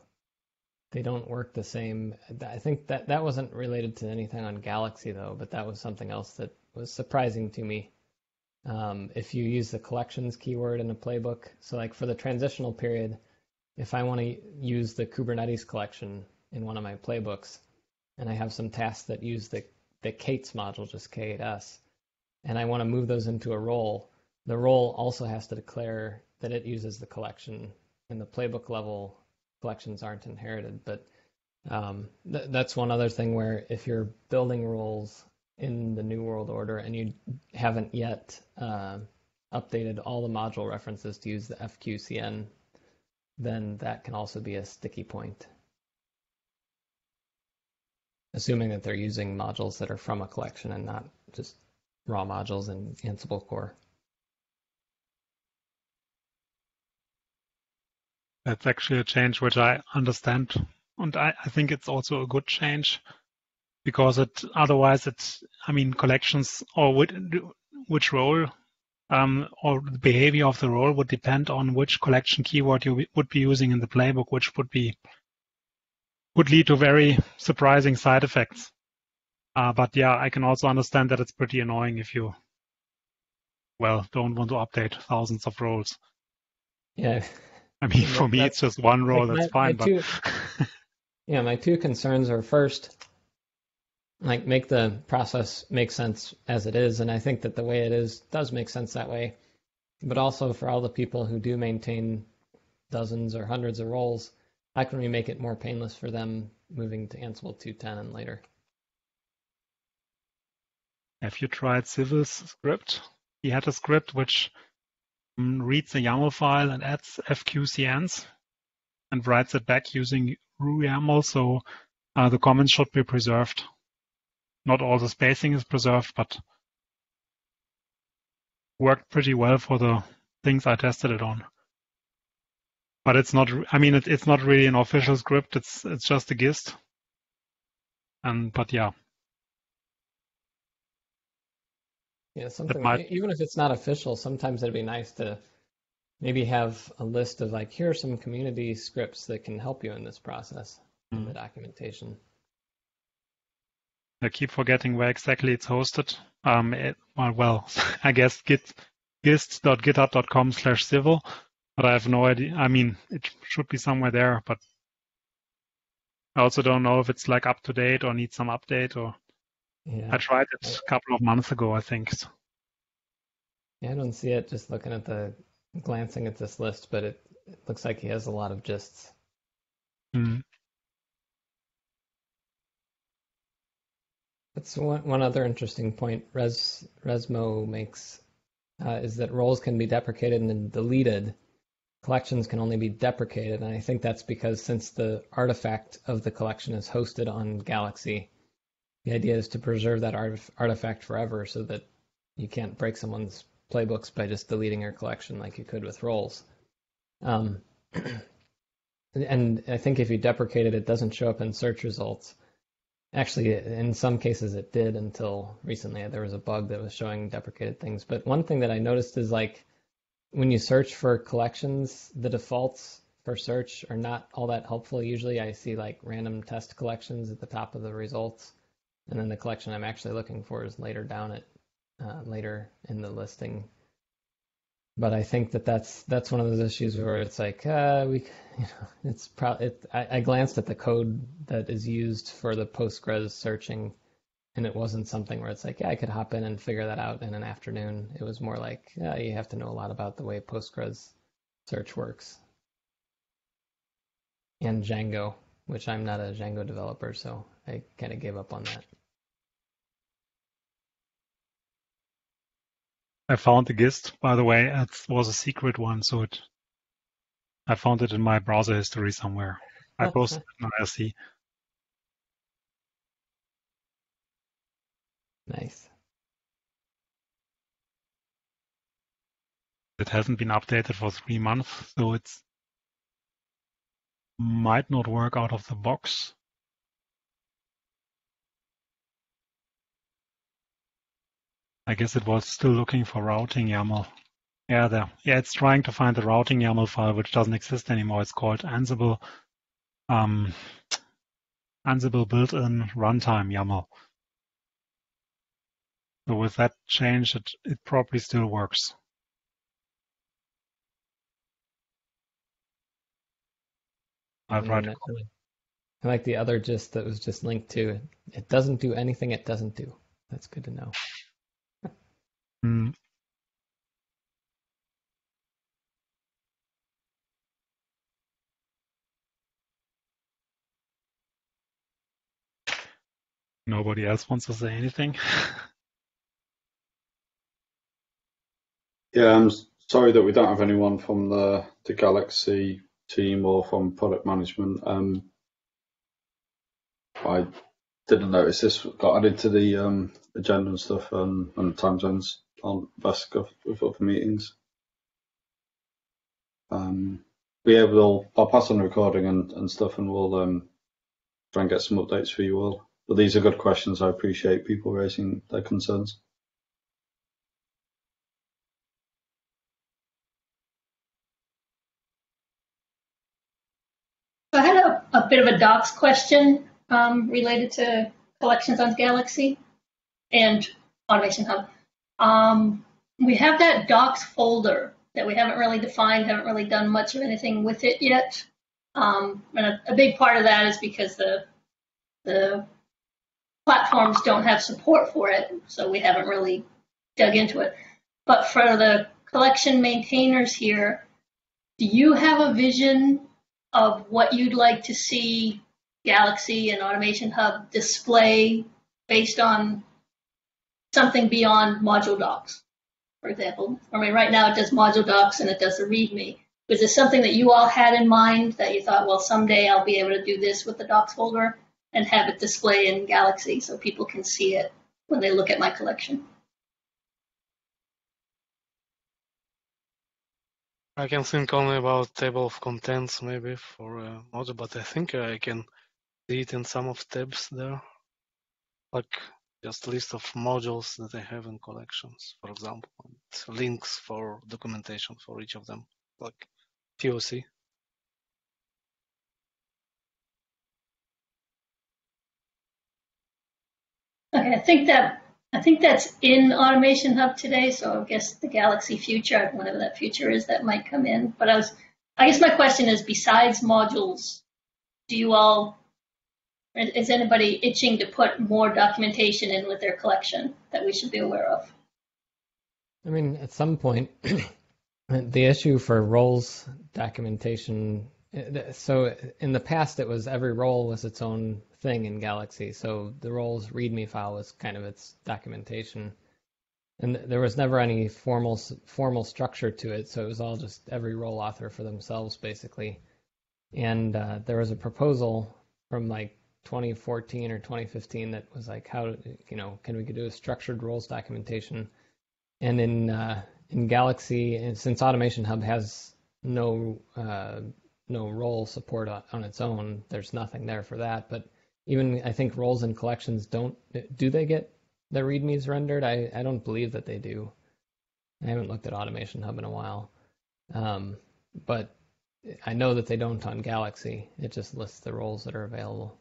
they don't work the same. I think that that wasn't related to anything on Galaxy though, but that was something else that was surprising to me. Um, if you use the collections keyword in a playbook, so like for the transitional period, if I want to use the Kubernetes collection in one of my playbooks, and I have some tasks that use the the K8s module, just K8s, and I want to move those into a role, the role also has to declare that it uses the collection. And the playbook level collections aren't inherited, but um, th- that's one other thing where if you're building roles in the New World Order and you haven't yet uh, updated all the module references to use the FQCN, then that can also be a sticky point. Assuming that they're using modules that are from a collection and not just raw modules in Ansible core. That's actually a change which I understand, and I, I think it's also a good change because it otherwise it's I mean collections or which, which role um, or the behavior of the role would depend on which collection keyword you would be using in the playbook, which would be would lead to very surprising side effects. Uh, but yeah, I can also understand that it's pretty annoying if you well, don't want to update thousands of roles. Yeah. I mean, Yeah, for me, it's just one role. like that's fine. but two- Yeah, my two concerns are first, like make the process make sense as it is, and I think that the way it is does make sense that way. But also for all the people who do maintain dozens or hundreds of roles, how can we make it more painless for them moving to Ansible 2.10 and later? have you tried Sivel's script? He had a script which mm, reads a YAML file and adds FQCNs and writes it back using RuYAML. So uh, the comments should be preserved. Not all the spacing is preserved, but worked pretty well for the things I tested it on. But it's not. I mean, it, it's not really an official script. It's it's just a gist. And but yeah, Yeah, something might- even if it's not official, sometimes it'd be nice to maybe have a list of like, here are some community scripts that can help you in this process in the mm. documentation. I keep forgetting where exactly it's hosted. Um, it, well, well, (laughs) I guess git gist.github.com slash sivel, but I have no idea. I mean, it should be somewhere there, but I also don't know if it's like up to date or needs some update. Or Yeah. I tried it a couple of months ago, I think. Yeah, I don't see it just looking at the glancing at this list, but it, it looks like he has a lot of gists. Mm. That's one, one other interesting point Res, Resmo makes uh, is that roles can be deprecated and then deleted. Collections can only be deprecated, and I think that's because since the artifact of the collection is hosted on Galaxy, the idea is to preserve that art, artifact forever so that you can't break someone's playbooks by just deleting your collection like you could with roles. Um, and- (clears throat) and I think if you deprecate it, it doesn't show up in search results. Actually, in some cases it did until recently. There was a bug that was showing deprecated things. But one thing that I noticed is like when you search for collections, the defaults for search are not all that helpful. Usually I see like random test collections at the top of the results. And then the collection I'm actually looking for is later down it, uh, later in the listing. But I think that that's that's one of those issues where it's like uh, we, (laughs) you know, it's probably. it, I, I glanced at the code that is used for the Postgres searching, and it wasn't something where it's like yeah I could hop in and figure that out in an afternoon. It was more like yeah you have to know a lot about the way Postgres search works. And Django, which I'm not a Django developer, so I kind of gave up on that. I found the gist, by the way. It was a secret one, so it. I found it in my browser history somewhere. I posted it on IRC. Nice. It hasn't been updated for three months, so it's might not work out of the box. I guess it was still looking for routing YAML. Yeah, there. Yeah, it's trying to find the routing YAML file, which doesn't exist anymore. It's called Ansible, um, Ansible built-in runtime YAML. So with that change, it, it probably still works. I've tried then I like- like the other gist that was just linked to it doesn't do anything it doesn't do. That's good to know. Mm, Nobody else wants to say anything. Yeah, I'm sorry that we don't have anyone from the, the Galaxy team or from product management. Um, I didn't notice this got added to the um, agenda and stuff and, and time zones on Vesk of, other meetings. Um, but yeah, we'll, I'll pass on the recording and, and stuff and we'll um, try and get some updates for you all. But these are good questions. I appreciate people raising their concerns. So I had a, a bit of a docs question um, related to collections on Galaxy and Automation Hub. Um, we have that docs folder that we haven't really defined, haven't really done much of anything with it yet. Um, and a, a big part of that is because the the platforms don't have support for it, so we haven't really dug into it. But for the collection maintainers here, do you have a vision of what you'd like to see Galaxy and Automation Hub display based on something beyond module docs, for example? I mean, right now it does module docs and it does the README. Was this something that you all had in mind that you thought, well, someday I'll be able to do this with the docs folder and have it display in Galaxy so people can see it when they look at my collection? I can think only about table of contents maybe for a module, but I think I can see it in some of tabs there, like just list of modules that I have in collections, for example, links for documentation for each of them, like TOC. Okay, I think that I think that's in Automation Hub today, so I guess the Galaxy Future, whatever that future is, that might come in. But I was, I guess my question is, besides modules, do you all, is anybody itching to put more documentation in with their collection that we should be aware of? I mean, at some point, (clears throat) the issue for roles documentation. So in the past, it was every role was its own thing in Galaxy. So the roles README file was kind of its documentation, and there was never any formal formal structure to it. So it was all just every role author for themselves, basically. And uh, there was a proposal from like 2014 or 2015 that was like, how you know, can we do a structured roles documentation? And in uh, in Galaxy, and since Automation Hub has no uh, no role support on its own, there's nothing there for that. But even I think roles and collections don't do they get the readmes rendered? I, I don't believe that they do. I haven't looked at Automation Hub in a while, um, but I know that they don't on Galaxy. It just lists the roles that are available.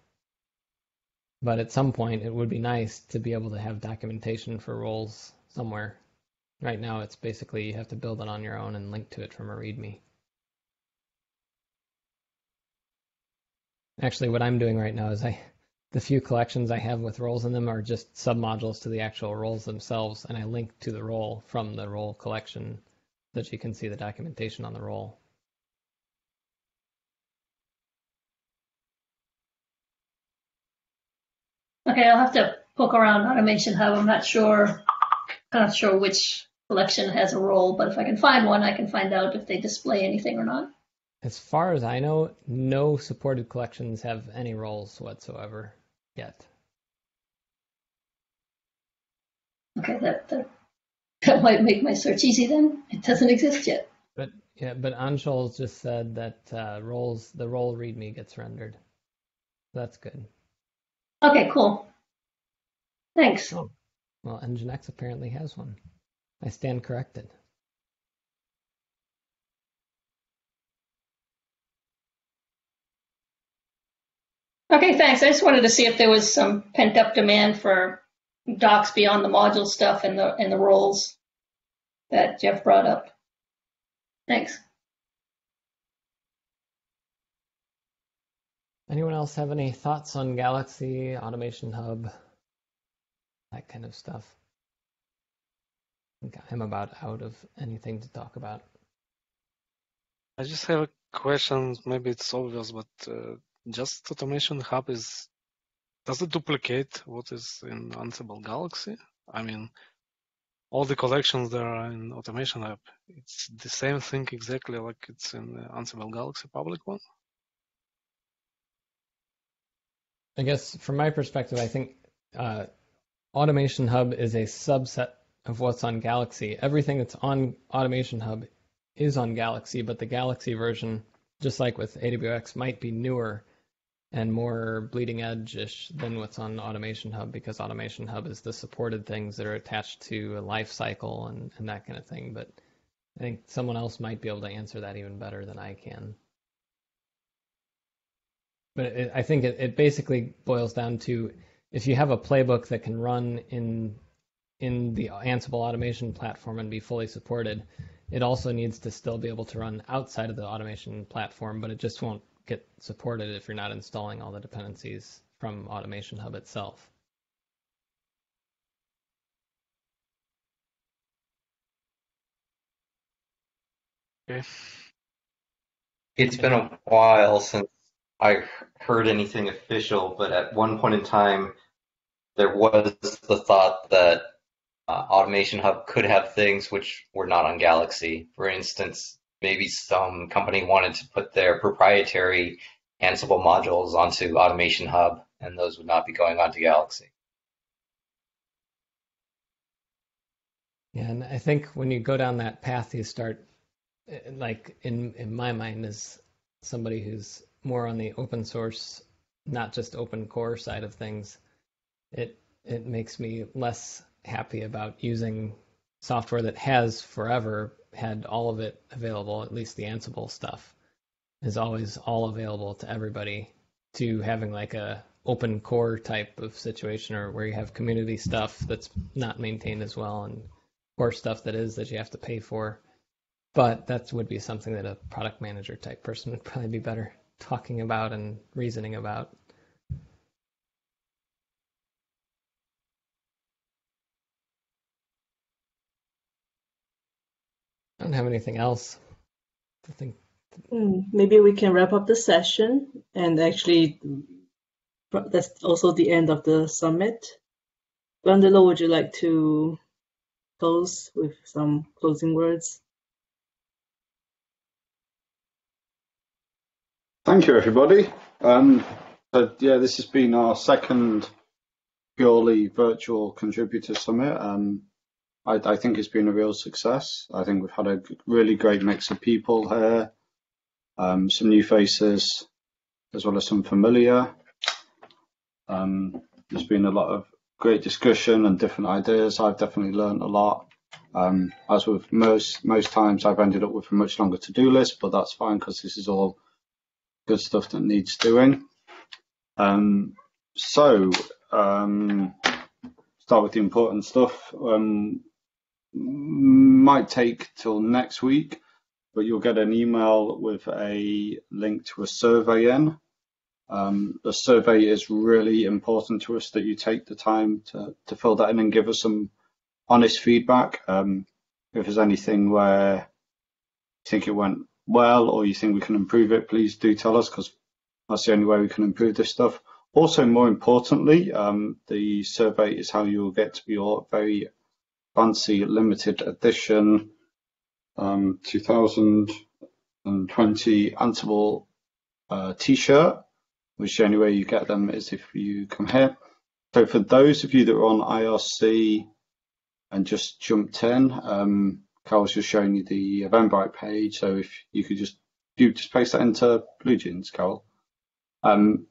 But at some point, it would be nice to be able to have documentation for roles somewhere. Right now, it's basically you have to build it on your own and link to it from a README. Actually, what I'm doing right now is I, (laughs) the few collections I have with roles in them are just submodules to the actual roles themselves, and I link to the role from the role collection so that you can see the documentation on the role. Okay, I'll have to poke around Automation Hub. I'm not sure, not sure which collection has a role, but if I can find one, I can find out if they display anything or not. As far as I know, no supported collections have any roles whatsoever yet. Okay, that, that that might make my search easy then. It doesn't exist yet. But yeah, but Anshul just said that uh, roles the role README gets rendered. That's good. Okay, cool. Thanks. Oh, well, Nginx apparently has one. I stand corrected. Okay, thanks. I just wanted to see if there was some pent up demand for docs beyond the module stuff and the and the roles that Jeff brought up. Thanks. Anyone else have any thoughts on Galaxy, Automation Hub, that kind of stuff? I think I'm about out of anything to talk about. I just have a question. Maybe it's obvious, but uh, just Automation Hub is does it duplicate what is in Ansible Galaxy? I mean, all the collections that are in Automation Hub, it's the same thing exactly like it's in the Ansible Galaxy public one. I guess from my perspective, I think uh, Automation Hub is a subset of what's on Galaxy. Everything that's on Automation Hub is on Galaxy, but the Galaxy version, just like with AWX, might be newer and more bleeding edge ish than what's on Automation Hub because Automation Hub is the supported things that are attached to a life cycle and, and that kind of thing. But I think someone else might be able to answer that even better than I can. But it, I think it, it basically boils down to if you have a playbook that can run in in the Ansible automation platform and be fully supported, it also needs to still be able to run outside of the automation platform, but it just won't get supported if you're not installing all the dependencies from Automation Hub itself. Okay. It's been a while since I heard anything official, but at one point in time, there was the thought that uh, Automation Hub could have things which were not on Galaxy. For instance, maybe some company wanted to put their proprietary Ansible modules onto Automation Hub, and those would not be going onto Galaxy. Yeah, and I think when you go down that path, you start, like in in my mind, as somebody who's more on the open source, not just open core side of things, it it makes me less happy about using software that has forever had all of it available, at least the Ansible stuff is always all available to everybody to having like a open core type of situation or where you have community stuff that's not maintained as well and core stuff that is that you have to pay for. But that would be something that a product manager type person would (laughs) probably be better talking about and reasoning about. I don't have anything else. I think Hmm, maybe we can wrap up the session and actually that's also the end of the summit. Gundalow, would you like to close with some closing words? Thank you, everybody. Um, so yeah, this has been our second purely virtual contributor summit. Um, I, I think it's been a real success. I think we've had a really great mix of people here, um, some new faces, as well as some familiar. Um, there's been a lot of great discussion and different ideas. I've definitely learned a lot. Um, as with most most times, I've ended up with a much longer to-do list, but that's fine because this is all good stuff that needs doing. Um, so, um, start with the important stuff. Um, might take till next week, but you'll get an email with a link to a survey in. Um, the survey is really important to us that you take the time to, to fill that in and give us some honest feedback. Um, if there's anything where you think it went well or you think we can improve it, please do tell us because that's the only way we can improve this stuff. Also, more importantly, um, the survey is how you'll get your very fancy limited edition um, 2020 Ansible uh, t-shirt, which the only way you get them is if you come here. So for those of you that are on IRC and just jumped in, um, Carol's just showing you the Eventbrite page. So if you could just you just paste that into BlueJeans, Carol. Um,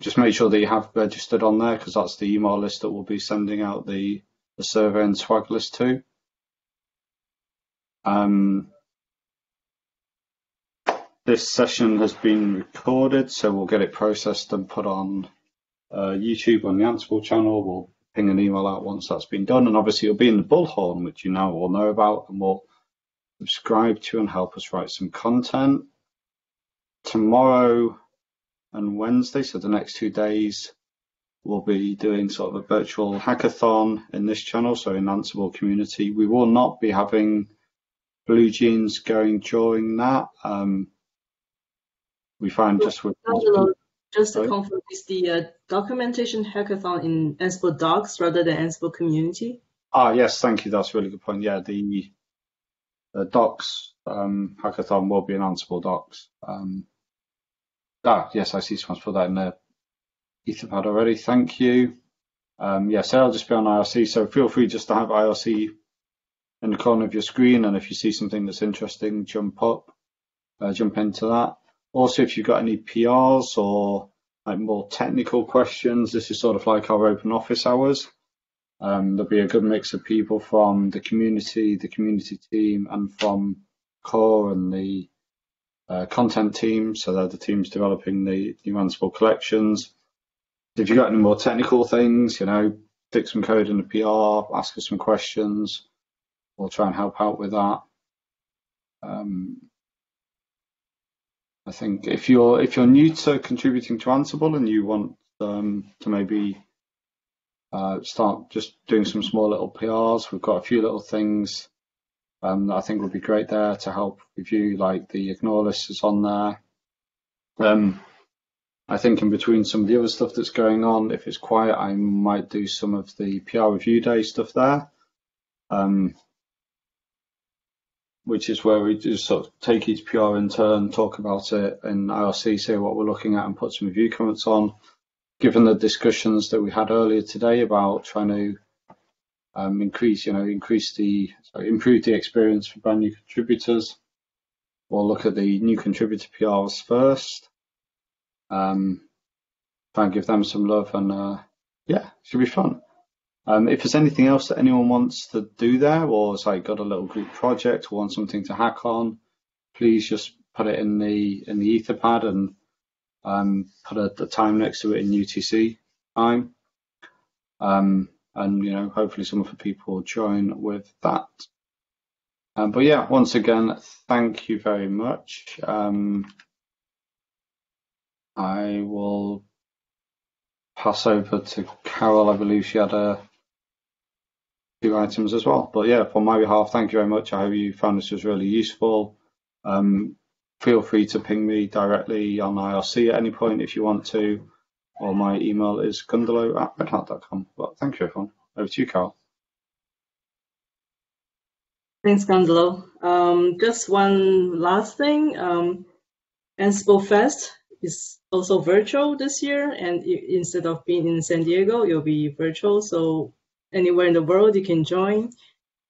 just make sure that you have registered on there because that's the email list that we'll be sending out the, the survey and swag list to. Um, this session has been recorded, so we'll get it processed and put on uh, YouTube on the Ansible channel. We'll ping an email out once that's been done, and obviously it'll be in the Bullhorn, which you now all know about, and we'll subscribe to and help us write some content. Tomorrow and Wednesday, so the next two days, we'll be doing sort of a virtual hackathon in this channel, so in Ansible community. We will not be having BlueJeans going during that. Um, we find just with just to confirm, is the uh, documentation hackathon in Ansible Docs rather than Ansible Community? Ah, yes, thank you. That's a really good point. Yeah, the, the Docs um, hackathon will be in Ansible Docs. Um, ah, yes, I see someone's put that in the Etherpad already. Thank you. Um, yes, I'll just be on IRC, so feel free just to have IRC in the corner of your screen, and if you see something that's interesting, jump up, uh, jump into that. Also, if you've got any PRs or like more technical questions, this is sort of like our open office hours. Um, there'll be a good mix of people from the community, the community team, and from core and the uh, content team. So they're the teams developing the new Ansible collections. If you've got any more technical things, you know, stick some code in the PR, ask us some questions. We'll try and help out with that. Um, I think if you're if you're new to contributing to Ansible and you want um, to maybe uh, start just doing some small little PRs, we've got a few little things um, that I think would be great there to help review, like the ignore list is on there. Um, I think in between some of the other stuff that's going on, if it's quiet, I might do some of the PR review day stuff there. Um, which is where we just sort of take each PR in turn, talk about it in IRC, say what we're looking at and put some review comments on. Given the discussions that we had earlier today about trying to um, increase, you know, increase the, sorry, improve the experience for brand new contributors, we'll look at the new contributor PRs first, um, try and give them some love and uh, yeah, should be fun. Um, if there's anything else that anyone wants to do there, or has like got a little group project or want something to hack on, please just put it in the in the Etherpad and um, put a, the time next to it in UTC time. Um, and you know, hopefully some of the people will join with that. Um, but yeah, once again, thank you very much. Um, I will pass over to Carol. I believe she had a few items as well. But yeah, on my behalf, thank you very much. I hope you found this was really useful. Um, feel free to ping me directly on IRC at any point if you want to, or my email is gundalow at redhat.com. But thank you, everyone. Over to you, Carl. Thanks, Gundalow. Um, just one last thing. Um, Ansible Fest is also virtual this year, and instead of being in San Diego, it'll be virtual. So anywhere in the world you can join.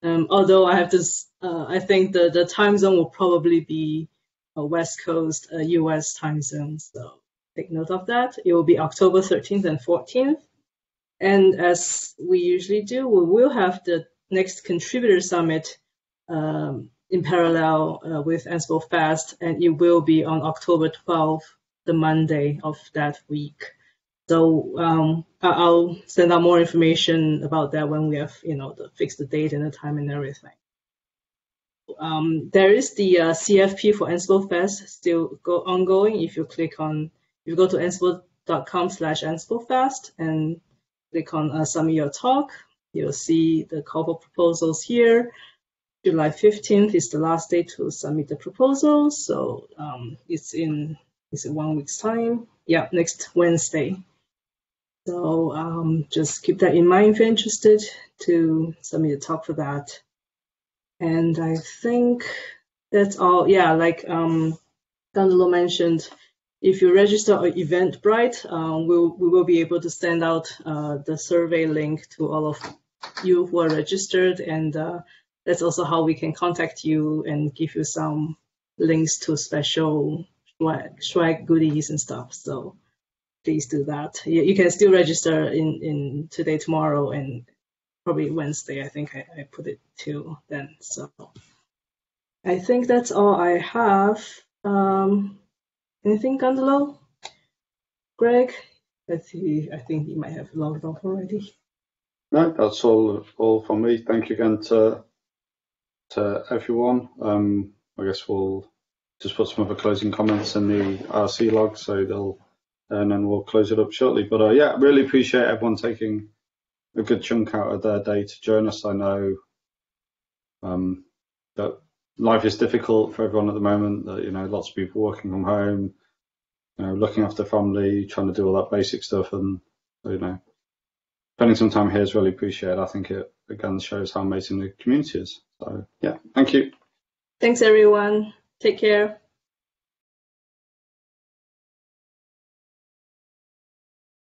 Um, although I have to, uh, I think the, the time zone will probably be a West Coast US time zone. So take note of that. It will be October 13th and 14th. And as we usually do, we will have the next contributor summit um, in parallel uh, with Ansible Fest, and it will be on October 12th, the Monday of that week. So um, I'll send out more information about that when we have, you know, the fix the date and the time and everything. Um, there is the uh, CFP for Ansible Fest still go ongoing. If you click on, if you go to ansible.com slash Ansible Fest and click on uh, submit your talk, you'll see the call for proposals here. July 15th is the last day to submit the proposals. So um, it's in, it's in one week's time. Yeah, next Wednesday. So um, just keep that in mind if you're interested to submit a talk for that. And I think that's all. Yeah, like um, mentioned, if you register on Eventbrite, um, we'll, we will be able to send out uh, the survey link to all of you who are registered. And uh, that's also how we can contact you and give you some links to special swag, swag goodies and stuff. So please do that. You, you can still register in, in today, tomorrow, and probably Wednesday. I think I, I put it to then. So I think that's all I have. Um, anything, Gundalow? Greg? I think I think you might have logged off already. No, that's all all from me. Thank you again to to everyone. Um, I guess we'll just put some other closing comments in the RC log so they'll and then we'll close it up shortly. But uh, yeah, really appreciate everyone taking a good chunk out of their day to join us. I know um, that life is difficult for everyone at the moment. That you know, lots of people working from home, you know, looking after family, trying to do all that basic stuff, and you know, spending some time here is really appreciated. I think it again shows how amazing the community is. So yeah, thank you. Thanks everyone. Take care.